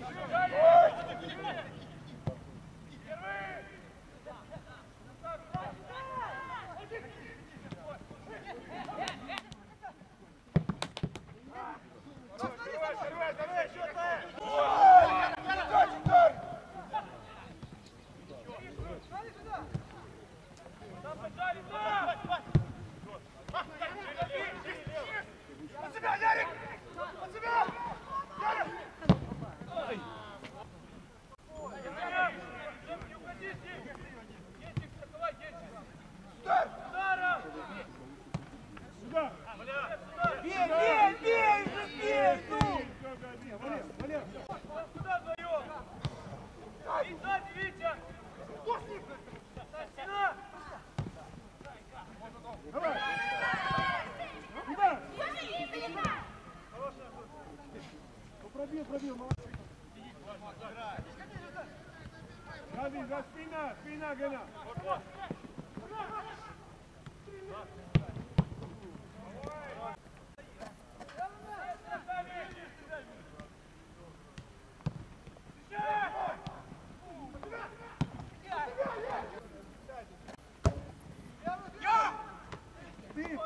Yeah. Спина, спина, Гена. Не бросайся, не бросайся,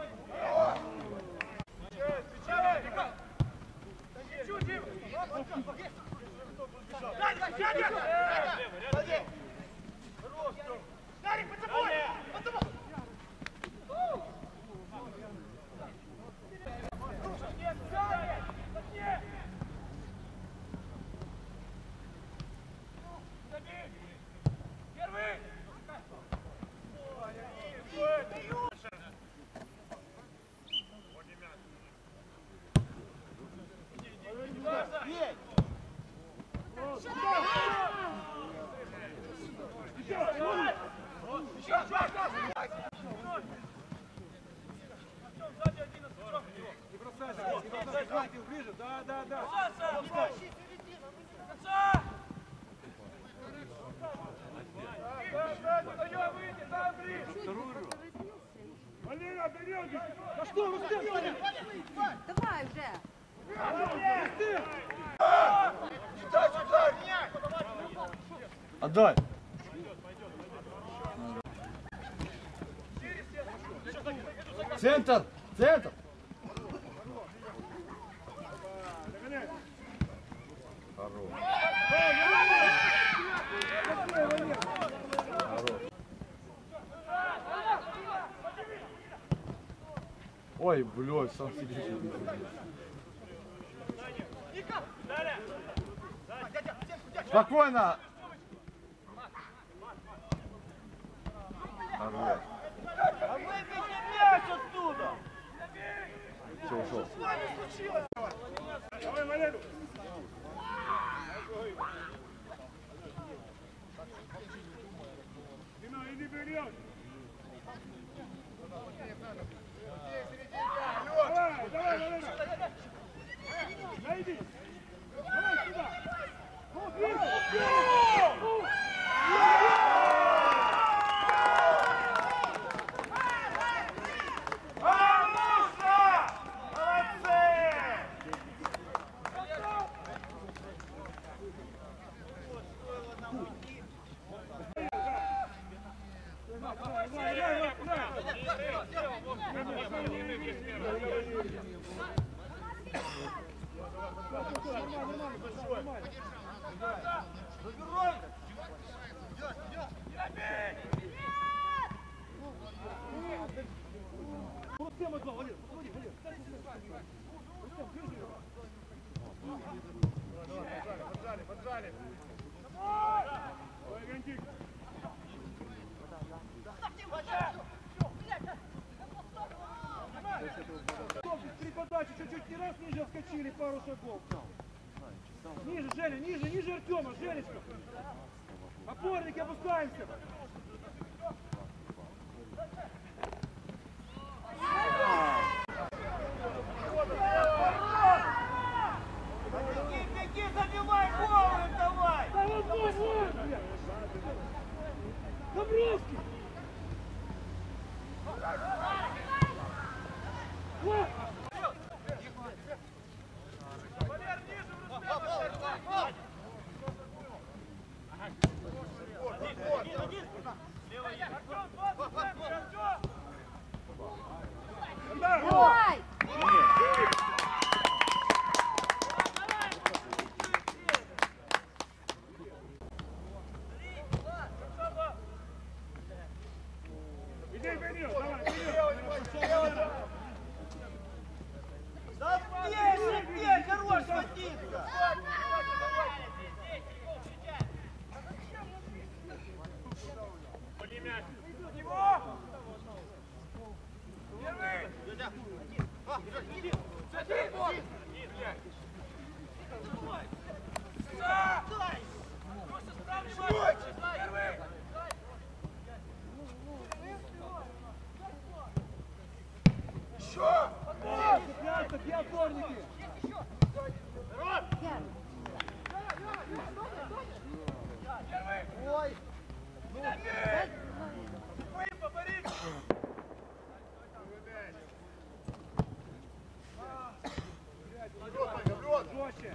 Хватит, ближе, да, да, да. Валера, берем! Да что, ну? Давай вже. Отдай. Центр, центр. Догоняй. Ой, блядь, сам себе Спокойно. Хорош. А выбейте мяч оттуда! Все, ушел. Давай, Валеру. Дима, иди вперед. Давай, давай, Валера. Найди. Давай сюда. Ну, вперед, вперед. Давай, Три подачи, чуть-чуть не раз ниже отскочили, пару шагов. Ниже, Женя, ниже, ниже Артема, Женечка. Опорники, опускаемся.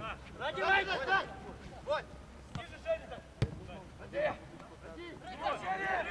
Ближче. Задевай, Настя! Саня!